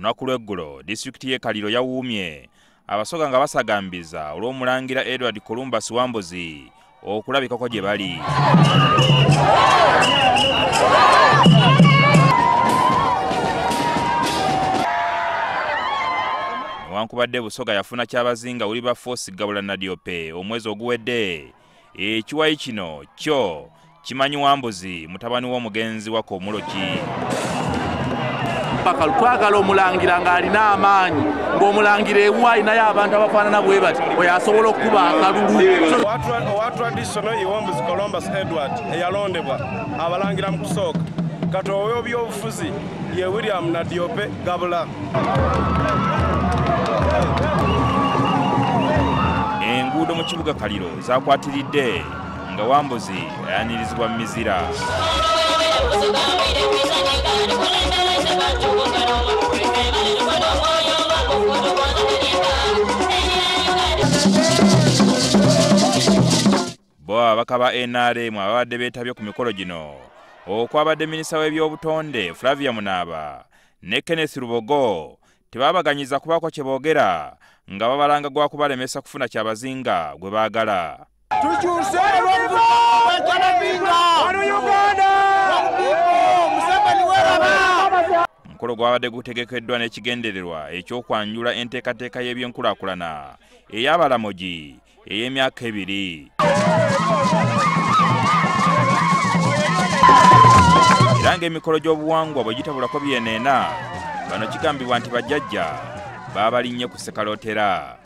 lunaku lw'eggulo disitulikiti y'e kaliro yawuumye. Abasoga nga basagambiza olw'omulangira edward columbus wambuzi okulabikako gye bali. Newankubadde busoga yafuna kyabazinga uli ba force gabula nadiope omwezi oguwedde. Ekiwayi kino kyo kimanyi wambuzi mutabani w'omugenzi wa komuloki bakalu twagala omulangira ng'alina amaanyi ng'omulangira ewu alinayo abantu abafaanana bwe bati oyo asobola okukuba akalulu. Owa traditional iwombuzi columbus edward eyalondebwa abalangira mu kusooka. Kati ow'ebyobufuzi ye william nadiope gabula. Enguudo mu kibuga kaliro zakwatiridde nga wambuzi ayanirizibwa mu mizira bo ababaka ba nrm ababadde beetabye ku mikolo gino. Okwabadde minisita w'ebyobutonde flavia munaaba ne kenneth lubogo tebabaganyiza kubaako kye boogera nga babalanga gwa kubalemesa kufuna kyabazinga gwe baagala. Tukyuse omukolo gwabadde gutegekeddwa n'ekigendererwa ekyokwanjula enteekateeka y'ebyenkulaakulana ey'abalamugi ey'emyaka ebiri era ng'emikolo gy'obuwangwa bwe gitabulako byeneena bano kigambibwa nti bajjajja baabalinnye ku sekalotera